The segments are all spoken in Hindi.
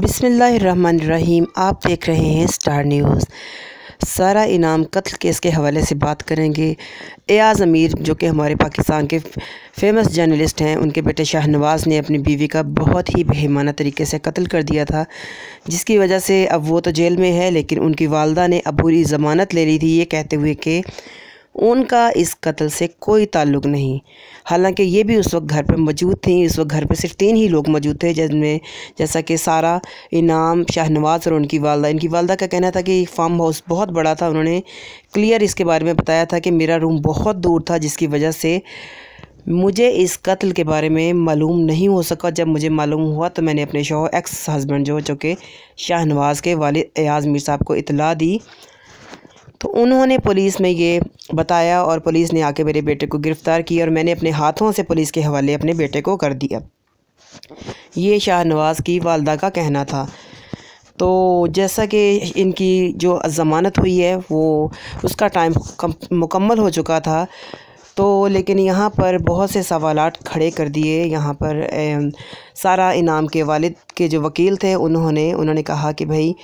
बिसमीम आप देख रहे हैं स्टार न्यूज़। सारा इनाम कत्ल केस के हवाले से बात करेंगे। एयाज़ अमीर, जो कि हमारे पाकिस्तान के फ़ेमस जर्नलिस्ट हैं, उनके बेटे शाहनवाज़ ने अपनी बीवी का बहुत ही बेहमाना तरीके से कत्ल कर दिया था, जिसकी वजह से अब वो तो जेल में है, लेकिन उनकी वालदा ने अबूरी ज़मानत ले ली थी। ये कहते हुए कि उनका इस कत्ल से कोई ताल्लुक़ नहीं। हालाँकि ये भी उस वक्त घर पर मौजूद थी। उस वक्त घर पर सिर्फ़ तीन ही लोग मौजूद थे, जिनमें जैसा कि सारा इनाम शाहनवाज़ और उनकी वालदा। इनकी वालदा का कहना था कि फार्म हाउस बहुत बड़ा था। उन्होंने क्लियर इसके बारे में बताया था कि मेरा रूम बहुत दूर था, जिसकी वजह से मुझे इस कत्ल के बारे में मालूम नहीं हो सका। जब मुझे मालूम हुआ तो मैंने अपने शोहर एक्स हस्बैंड जो जो कि शाहनवाज़ के वालिद एयाज़ मीर साहब को इतला दी। तो उन्होंने पुलिस में ये बताया और पुलिस ने आके मेरे बेटे को गिरफ़्तार किया और मैंने अपने हाथों से पुलिस के हवाले अपने बेटे को कर दिया। ये शाहनवाज़ की वालदा का कहना था। तो जैसा कि इनकी जो ज़मानत हुई है वो उसका टाइम मुकम्मल हो चुका था। तो लेकिन यहाँ पर बहुत से सवाल खड़े कर दिए। यहाँ पर ए, सारा इनाम के वालिद के जो वकील थे उन्होंने उन्होंने कहा कि भाई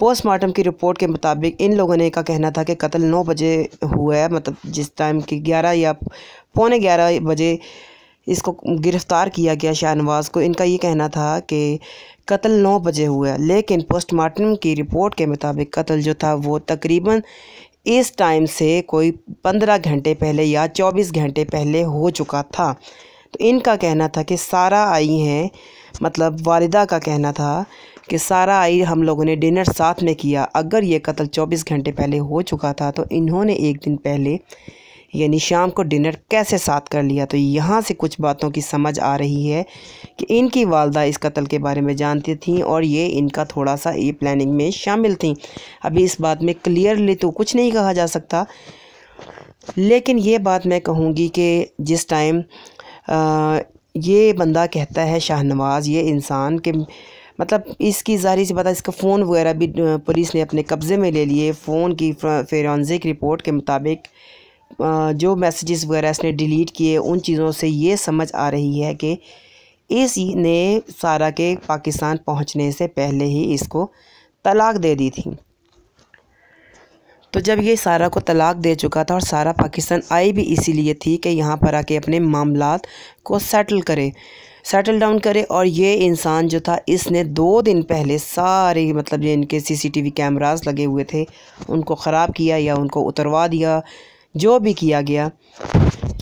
पोस्टमार्टम की रिपोर्ट के मुताबिक इन लोगों ने का कहना था कि कत्ल नौ बजे हुआ है मतलब जिस टाइम की ग्यारह या पौने ग्यारह बजे इसको गिरफ़्तार किया गया शाहनवाज़ को। इनका ये कहना था कि कत्ल नौ बजे हुआ है, लेकिन पोस्टमार्टम की रिपोर्ट के मुताबिक कत्ल जो था वो तकरीबन इस टाइम से कोई पंद्रह घंटे पहले या चौबीस घंटे पहले हो चुका था। तो इनका कहना था कि सारा आई हैं मतलब वालिदा का कहना था कि सारा आई, हम लोगों ने डिनर साथ में किया। अगर ये कत्ल 24 घंटे पहले हो चुका था तो इन्होंने एक दिन पहले, यानी शाम को डिनर कैसे साथ कर लिया? तो यहाँ से कुछ बातों की समझ आ रही है कि इनकी वालदा इस कत्ल के बारे में जानती थी और ये इनका थोड़ा सा ये प्लानिंग में शामिल थी। अभी इस बात में क्लियरली तो कुछ नहीं कहा जा सकता, लेकिन ये बात मैं कहूँगी कि जिस टाइम ये बंदा कहता है शाहनवाज़, ये इंसान के मतलब इसकी ज़ाहिर सी बात इसका फ़ोन वगैरह भी पुलिस ने अपने कब्ज़े में ले लिए। फ़ोन की फेरानजिक रिपोर्ट के मुताबिक जो मैसेजेस वगैरह इसने डिलीट किए, उन चीज़ों से ये समझ आ रही है कि इस ने सारा के पाकिस्तान पहुँचने से पहले ही इसको तलाक दे दी थी। तो जब ये सारा को तलाक दे चुका था और सारा पाकिस्तान आई भी इसीलिए थी कि यहाँ पर आके अपने मामला को सेटल करे। सेटल डाउन करे और ये इंसान जो था, इसने दो दिन पहले सारे मतलब जो इनके सीसीटीवी कैमरास लगे हुए थे, उनको ख़राब किया या उनको उतरवा दिया। जो भी किया गया,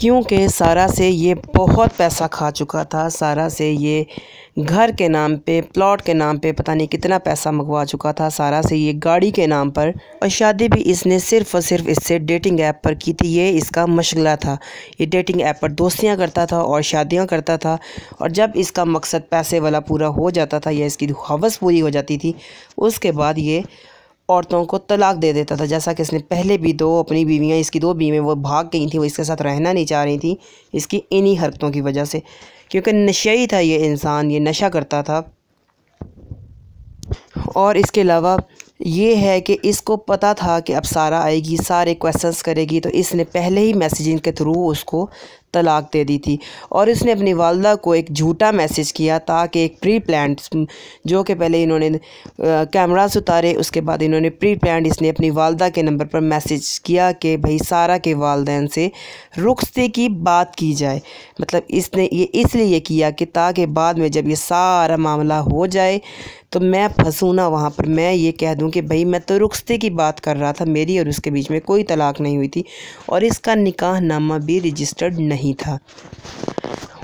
क्योंकि सारा से ये बहुत पैसा खा चुका था, सारा से ये घर के नाम पे, प्लॉट के नाम पे पता नहीं कितना पैसा मंगवा चुका था, सारा से ये गाड़ी के नाम पर और शादी भी इसने सिर्फ़ और सिर्फ़ इससे डेटिंग ऐप पर की थी, ये इसका मशगला था। ये डेटिंग ऐप पर दोस्तियाँ करता था और शादियाँ करता था और जब इसका मकसद पैसे वाला पूरा हो जाता था या इसकी हवस पूरी हो जाती थी, उसके बाद ये औरतों को तलाक दे देता था। जैसा कि इसने पहले भी दो अपनी बीवियाँ, इसकी दो बीवियाँ, वो भाग गई थी, वो इसके साथ रहना नहीं चाह रही थी, इसकी इन्हीं हरकतों की वजह से। क्योंकि नशे था ये इंसान, ये नशा करता था। और इसके अलावा ये है कि इसको पता था कि अब सारा आएगी, सारे क्वेश्चंस करेगी तो इसने पहले ही मैसेजिंग के थ्रू उसको तलाक दे दी थी। और इसने अपनी वालदा को एक झूठा मैसेज किया ताकि एक प्री प्लान जो कि पहले इन्होंने कैमरास उतारे उसके बाद इन्होंने प्री प्लान इसने अपनी वालदा के नंबर पर मैसेज किया कि भाई सारा के वालदेन से रुखते की बात की जाए। मतलब इसने ये इसलिए किया कि ताकि बाद में जब ये सारा मामला हो जाए तो मैं फंसूँ ना वहाँ पर, मैं ये कह दूँ कि भाई मैं तो रुखते की बात कर रहा था, मेरी और उसके बीच में कोई तलाक नहीं हुई थी और इसका निकाह नामा भी रजिस्टर्ड नहीं था।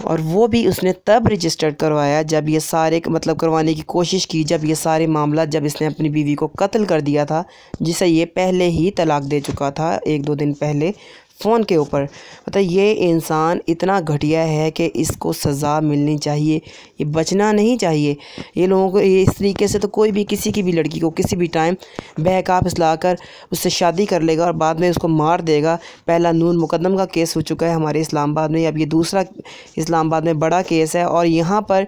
और वो भी उसने तब रजिस्टर्ड करवाया जब ये सारे मतलब करवाने की कोशिश की, जब ये सारे मामला, जब इसने अपनी बीवी को कत्ल कर दिया था, जिसे ये पहले ही तलाक दे चुका था, एक दो दिन पहले फ़ोन के ऊपर। मतलब ये इंसान इतना घटिया है कि इसको सज़ा मिलनी चाहिए, ये बचना नहीं चाहिए। ये लोगों को, ये इस तरीके से तो कोई भी, किसी की भी लड़की को, किसी भी टाइम बहकाप इसला कर उससे शादी कर लेगा और बाद में उसको मार देगा। पहला नून मुकदम का केस हो चुका है हमारे इस्लामाबाद में। अब ये दूसरा इस्लामाबाद में बड़ा केस है और यहाँ पर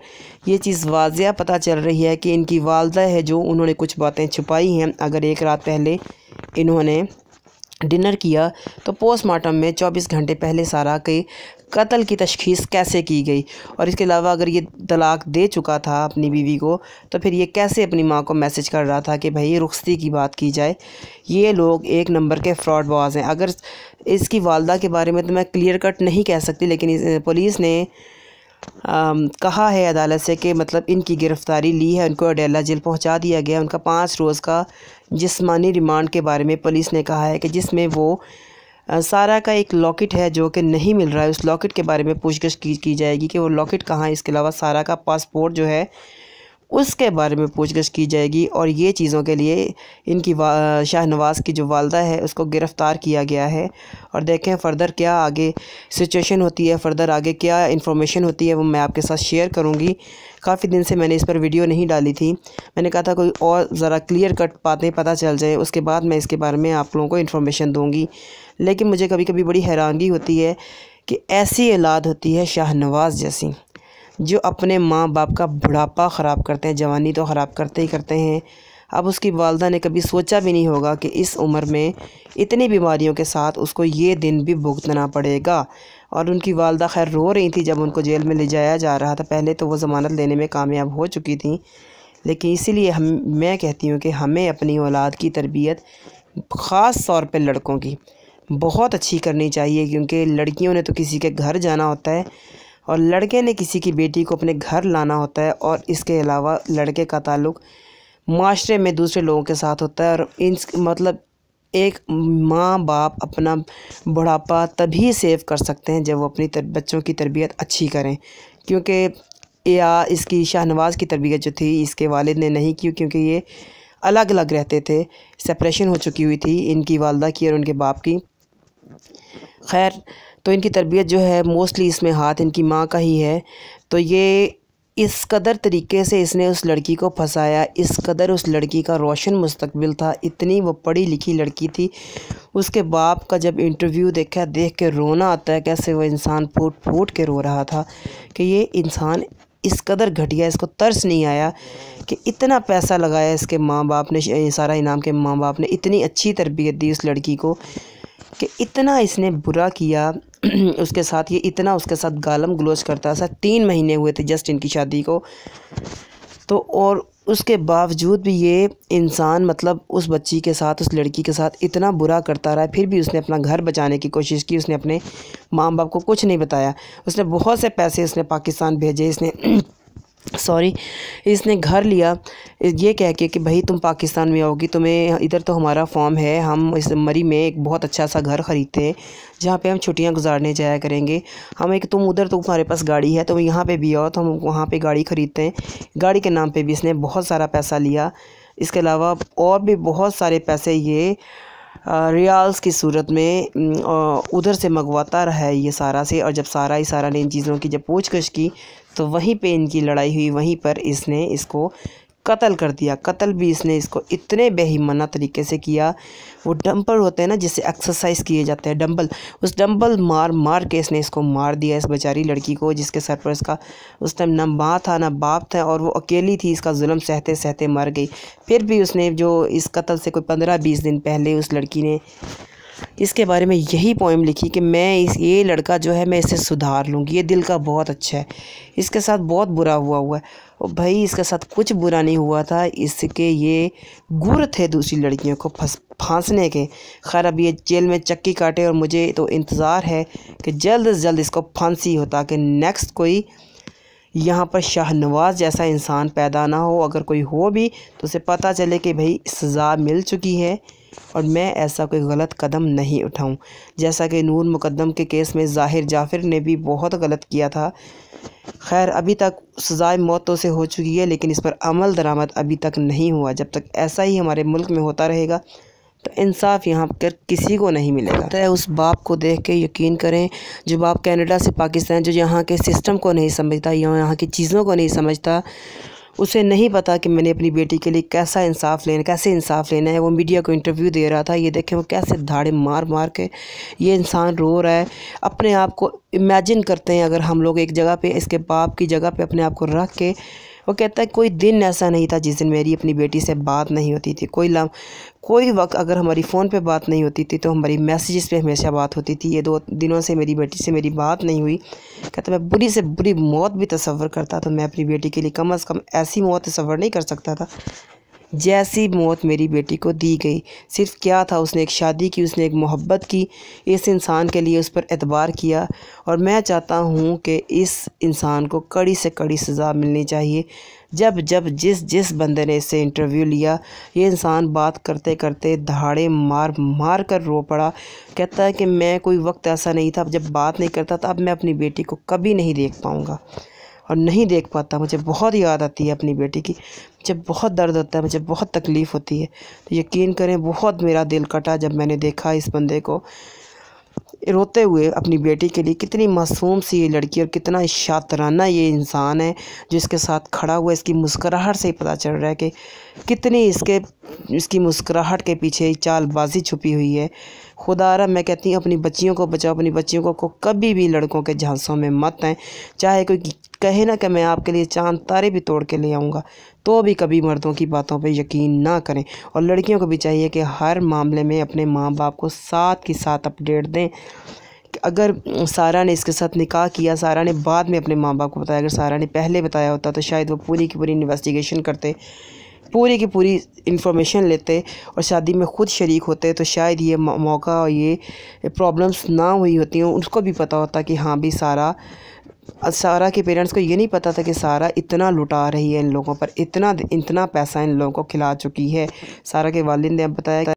ये चीज़ वाजिया पता चल रही है कि इनकी वालदा है जो उन्होंने कुछ बातें छुपाई हैं। अगर एक रात पहले इन्होंने डिनर किया तो पोस्टमार्टम में 24 घंटे पहले सारा के कत्ल की तशखीस कैसे की गई? और इसके अलावा अगर ये तलाक दे चुका था अपनी बीवी को तो फिर ये कैसे अपनी माँ को मैसेज कर रहा था कि भाई रुखसती की बात की जाए? ये लोग एक नंबर के फ्रॉड बाज हैं। अगर इसकी वालदा के बारे में तो मैं क्लियर कट नहीं कह सकती, लेकिन पुलिस ने कहा है अदालत से कि मतलब इनकी गिरफ़्तारी ली है उनको अडेला जेल पहुँचा दिया गया उनका पाँच रोज़ का जिस्मानी रिमांड के बारे में पुलिस ने कहा है कि जिसमें वो सारा का एक लॉकेट है जो कि नहीं मिल रहा है। उस लॉकेट के बारे में पूछगछ की, की जाएगी कि वो लॉकेट कहाँ है। इसके अलावा सारा का पासपोर्ट जो है उसके बारे में पूछगछ की जाएगी और ये चीज़ों के लिए इनकी शाहनवाज़ की जो वालदा है, उसको गिरफ़्तार किया गया है। और देखें फ़र्दर क्या आगे सिचुएशन होती है, फ़र्दर आगे क्या इन्फॉर्मेशन होती है, वो मैं आपके साथ शेयर करूँगी। काफ़ी दिन से मैंने इस पर वीडियो नहीं डाली थी। मैंने कहा था कोई और ज़रा क्लियर कट बातें पता चल जाए, उसके बाद मैं इसके बारे में आप लोगों को इन्फॉर्मेशन दूँगी। लेकिन मुझे कभी कभी बड़ी हैरानगी होती है कि ऐसी औलाद होती है शाहनवाज़ जैसी। जो अपने माँ बाप का बुढ़ापा ख़राब करते हैं, जवानी तो ख़राब करते ही करते हैं। अब उसकी वालदा ने कभी सोचा भी नहीं होगा कि इस उम्र में इतनी बीमारियों के साथ उसको ये दिन भी भुगतना पड़ेगा। और उनकी वालदा खैर रो रही थी जब उनको जेल में ले जाया जा रहा था। पहले तो वो ज़मानत लेने में कामयाब हो चुकी थी। लेकिन इसीलिए हम, मैं कहती हूँ कि हमें अपनी औलाद की तरबियत ख़ास तौर पर लड़कों की बहुत अच्छी करनी चाहिए, क्योंकि लड़कियों ने तो किसी के घर जाना होता है। और लड़के ने किसी की बेटी को अपने घर लाना होता है और इसके अलावा लड़के का ताल्लुक़ माशरे में दूसरे लोगों के साथ होता है और इन मतलब एक माँ बाप अपना बुढ़ापा तभी सेव कर सकते हैं जब वो अपनी तर, बच्चों की तरबियत अच्छी करें। क्योंकि या इसकी शाहनवाज़ की तरबियत जो थी इसके वालिद ने नहीं की क्योंकि ये अलग अलग रहते थे। सेपरेशन हो चुकी हुई थी इनकी वालदा की और उनके बाप की। खैर तो इनकी तरबियत जो है मोस्टली इसमें हाथ इनकी माँ का ही है। तो ये इस कदर तरीके से इसने उस लड़की को फंसाया। इस कदर उस लड़की का रोशन मुस्तकबिल था। इतनी वो पढ़ी लिखी लड़की थी। उसके बाप का जब इंटरव्यू देखा, देख के रोना आता है, कैसे वो इंसान फूट फूट के रो रहा था कि ये इंसान इस कदर घटिया, इसको तरस नहीं आया कि इतना पैसा लगाया इसके माँ बाप ने सारा इनाम के माँ बाप ने। इतनी अच्छी तरबियत दी उस लड़की को कि इतना इसने बुरा किया, उसके साथ ये इतना उसके साथ गालम गलोच करता था, तीन महीने हुए थे जस्ट इनकी शादी को। तो और उसके बावजूद भी ये इंसान मतलब उस बच्ची के साथ, उस लड़की के साथ इतना बुरा करता रहा फिर भी उसने अपना घर बचाने की कोशिश की, उसने अपने माँ बाप को कुछ नहीं बताया। उसने बहुत से पैसे उसने पाकिस्तान भेजे, इसने सॉरी, इसने घर लिया। ये कह के कि, भाई, तुम पाकिस्तान में आओगी, तुम्हें इधर तो हमारा फॉर्म है, हम इस मरी में एक बहुत अच्छा सा घर ख़रीदते हैं, जहाँ पे हम छुट्टियाँ गुजारने जाया करेंगे। हम एक, तुम उधर तो तुम्हारे पास गाड़ी है, तुम यहाँ पे भी आओ तो हम वहाँ पे गाड़ी ख़रीदते हैं। गाड़ी के नाम पे भी इसने बहुत सारा पैसा लिया। इसके अलावा और भी बहुत सारे पैसे ये रियाल्स की सूरत में उधर से मंगवाता रहा है ये सारा से, और जब सारा ही सारा ने इन चीज़ों की जब पूछगछ की तो वहीं पे इनकी लड़ाई हुई, वहीं पर इसने इसको कत्ल कर दिया। कत्ल भी इसने इसको इतने बेहिमना तरीके से किया। वो डंपल होते हैं ना जिससे एक्सरसाइज किए जाते हैं डंबल उस डंबल मार मार के इसने इसको मार दिया इस बेचारी लड़की को, जिसके सर पर इसका उस टाइम ना माँ था, ना बाप था, और वो अकेली थी, इसका जुल्म सहते सहते मर गई। फिर भी उसने जो इस कत्ल से कोई पंद्रह बीस दिन पहले उस लड़की ने इसके बारे में यही पोइम लिखी कि मैं इस, ये लड़का जो है, मैं इसे सुधार लूँगी। ये दिल का बहुत अच्छा है। इसके साथ बहुत बुरा हुआ हुआ है। और भाई, इसके साथ कुछ बुरा नहीं हुआ था। इसके ये गुर थे दूसरी लड़कियों को फंस, फांसने के। खैर, अब ये जेल में चक्की काटे और मुझे तो इंतज़ार है कि जल्द से जल्द इसको फांसी हो, ताकि नेक्स्ट कोई यहाँ पर शाहनवाज़ जैसा इंसान पैदा ना हो। अगर कोई हो भी तो उसे पता चले कि भाई, सज़ा मिल चुकी है। और मैं ऐसा कोई गलत कदम नहीं उठाऊं। जैसा कि नूर मुकदम के केस में ज़ाहिर जाफ़िर ने भी बहुत गलत किया था। खैर, अभी तक सज़ाए मौतों से हो चुकी है, लेकिन इस पर अमल दरामद अभी तक नहीं हुआ। जब तक ऐसा ही हमारे मुल्क में होता रहेगा तो इंसाफ यहाँ पर किसी को नहीं मिलेगा। तो उस बाप को देख के यकीन करें, जो बाप कनाडा से पाकिस्तान, जो यहाँ के सिस्टम को नहीं समझता, या यहाँ की चीज़ों को नहीं समझता उसे नहीं पता कि मैंने अपनी बेटी के लिए कैसा इंसाफ लेना, कैसे इंसाफ लेना है। वो मीडिया को इंटरव्यू दे रहा था, ये देखें वो कैसे धाड़े मार मार के ये इंसान रो रहा है। अपने आप को इमेजिन करते हैं अगर हम लोग एक जगह पे, इसके बाप की जगह पे अपने आप को रख के वो कहता है, कोई दिन ऐसा नहीं था जिस दिन मेरी अपनी बेटी से बात नहीं होती थी। कोई लम, कोई वक्त अगर हमारी फ़ोन पे बात नहीं होती थी तो हमारी मैसेजेस पे हमेशा बात होती थी। ये दो दिनों से मेरी बेटी से मेरी बात नहीं हुई। कहता, मैं बुरी से बुरी मौत भी तस्वर करता तो मैं अपनी बेटी के लिए कम अज़ कम ऐसी मौत तस्वर नहीं कर सकता था। जैसी मौत मेरी बेटी को दी गई। सिर्फ़ क्या था उसने एक शादी की, उसने एक मोहब्बत की? इस इंसान के लिए उस पर एतबार किया। और मैं चाहता हूँ कि इस इंसान को कड़ी से कड़ी सज़ा मिलनी चाहिए। जब जब, जिस जिस बंदे ने इससे इंटरव्यू लिया, ये इंसान बात करते करते दहाड़े मार मार कर रो पड़ा। कहता है कि मैं कोई वक्त ऐसा नहीं था। जब बात नहीं करता था अब मैं अपनी बेटी को कभी नहीं देख पाऊँगा। और नहीं देख पाता। मुझे बहुत याद आती है अपनी बेटी की। मुझे बहुत दर्द होता है, मुझे बहुत तकलीफ़ होती है। तो यकीन करें, बहुत मेरा दिल कटा जब मैंने देखा इस बंदे को रोते हुए अपनी बेटी के लिए। कितनी मासूम सी ये लड़की और कितना शातराना ये इंसान है जो इसके साथ खड़ा हुआ इसकी मुस्कुराहट से ही पता चल रहा है कि कितनी इसके, इसकी मुस्कुराहट के पीछे चालबाजी छुपी हुई है। खुदारा मैं कहती हूँ अपनी बच्चियों को बचाओ अपनी बच्चियों को, को कभी भी लड़कों के झांसों में मत आएँ। चाहे कोई कहे ना कि मैं आपके लिए चाँद तारे भी तोड़ के ले आऊँगा तो भी कभी मर्दों की बातों पर यकीन ना करें। और लड़कियों को भी चाहिए कि हर मामले में अपने माँ बाप को साथ के साथ अपडेट दें। अगर सारा ने इसके साथ निकाह किया सारा ने बाद में अपने माँ बाप को बताया अगर सारा ने पहले बताया होता तो शायद वो पूरी की पूरी इन्वेस्टिगेशन करते। पूरी की पूरी इन्फॉर्मेशन लेते और शादी में ख़ुद शरीक होते तो शायद ये मौका और ये प्रॉब्लम्स ना हुई होती हैं, उसको भी पता होता कि हाँ भी सारा सारा के पेरेंट्स को ये नहीं पता था कि सारा इतना लुटा रही है इन लोगों पर, इतना इतना पैसा इन लोगों को खिला चुकी है। सारा के वालिद ने अब बताया